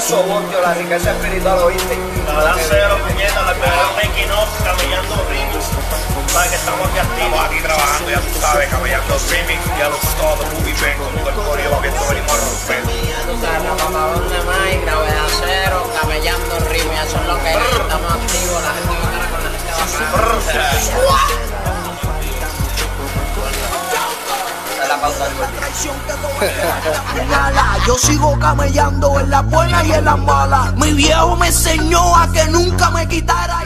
soboquio, la riqueza espiritual, oíste. La lancero, puñeta, la verdadera making up, camellando remix. Sabes que estamos aquí aquí trabajando, sabes, camellando remix, ya lo todo, Yo sigo camellando en las buenas y en las malas. Mi viejo me enseñó a que nunca me quitara.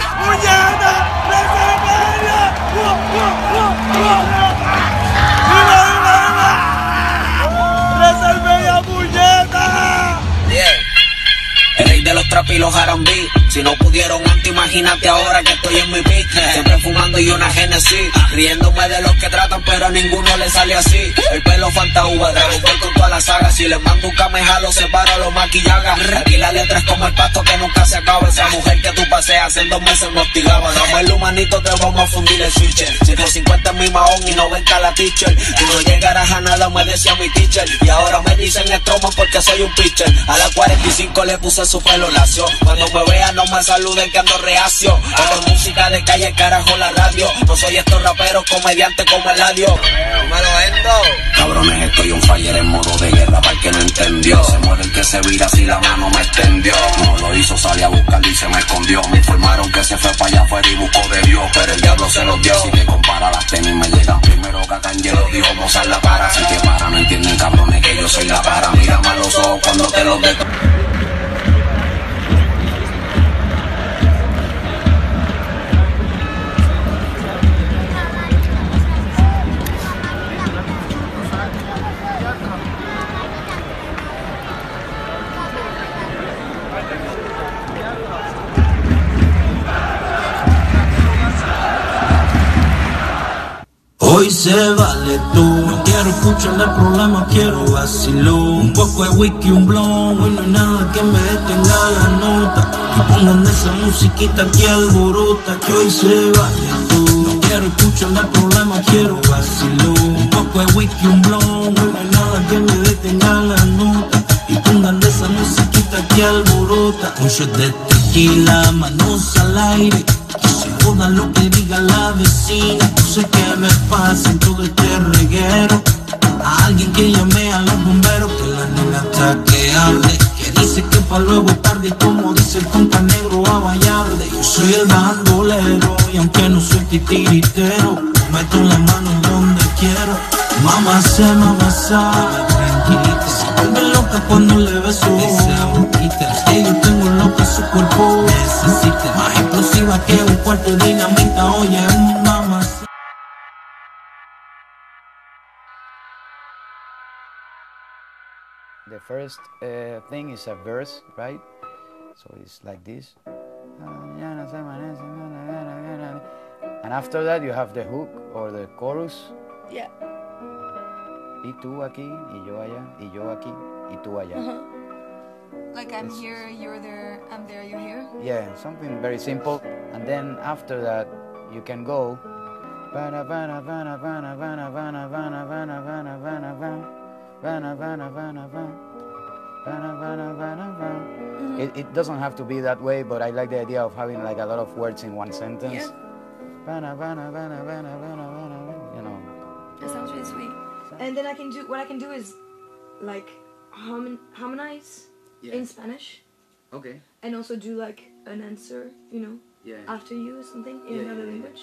El rey de los trap y los R&B Si no pudieron antes, imagínate ahora que estoy en mi pick y una Genesis Riéndome de los que tratan, pero a ninguno le sale así. El pelo Fanta Uva, Dragon Ball con toda la saga. Si les mando un kameha, lo separo, lo maquillaga. Aquí la letra es como el pasto que nunca se acaba. Esa mujer que tú paseas en dos meses me hostigaba. Dame el humanito, te vamos a fundir el switcher. 150 en mi mahón y 90 la teacher. Y no llegarás a nada, me decía mi teacher. Y ahora me dicen estromo porque soy un pitcher. A las 45 le puse su pelo lacio. Cuando me vean no me saluden que ando reacio. Con música de calle, carajo la No soy estos raperos comediantes como el radio Dímelo, Endo. Cabrones, estoy un fire en modo de guerra para el que no entendió. Se muere el que se vira si la mano me extendió. No lo hizo, salí a buscar y se me escondió. Me informaron que se fue para allá afuera y buscó de Dios, pero el diablo se los dio. Si te compara las tenis me llegan primero Kanye dijo Mozart la para. Así que para, no entienden cabrones que yo soy la para. Mírame a los ojos cuando te los de Hoy se vale tú. No quiero escuchar de problemas, quiero vacilo. Un poco de whisky, un blon. Hoy no hay nada que me detenga la nota. Y pongan esa musiquita que alborota. Que hoy se vale tú. No quiero escuchar de problemas, quiero vacilo. Un poco de whisky, un blon. Hoy no hay nada que me detenga la nota. Y pongan esa musiquita que alborota. Un shot de tequila, manos al aire. Joda lo que diga la vecina. No sé qué me pasa en todo este reguero. A alguien que llame a los bomberos que la nena está que arde. Que dice que pa' luego tarde y como dice el compa negro a Vallarde. Yo soy el bandolero y aunque no soy titiritero, meto la mano donde quiero. Mamá se mamá sabe, loca cuando le beso esa boquita. Que yo tengo loca su cuerpo. Necesita más explosiva que un cuarto de dinamita. Oye, mamá. The first uh, thing is a verse, right? So it's like this. And after that you have the hook or the chorus. Yeah y tú aquí, y yo allá, y yo aquí, y tú allá. Like I'm it's, here, you're there, I'm there, you're here? Yeah, something very simple. And then after that, you can go. It, it doesn't have to be that way, but I like the idea of having like a lot of words in one sentence. You know. That sounds really sweet. And then I can do what I can do is like harmon- harmonize in Spanish Okay. and also do like an answer, you know, Yeah. after you or something in Yeah, another yeah, yeah. language.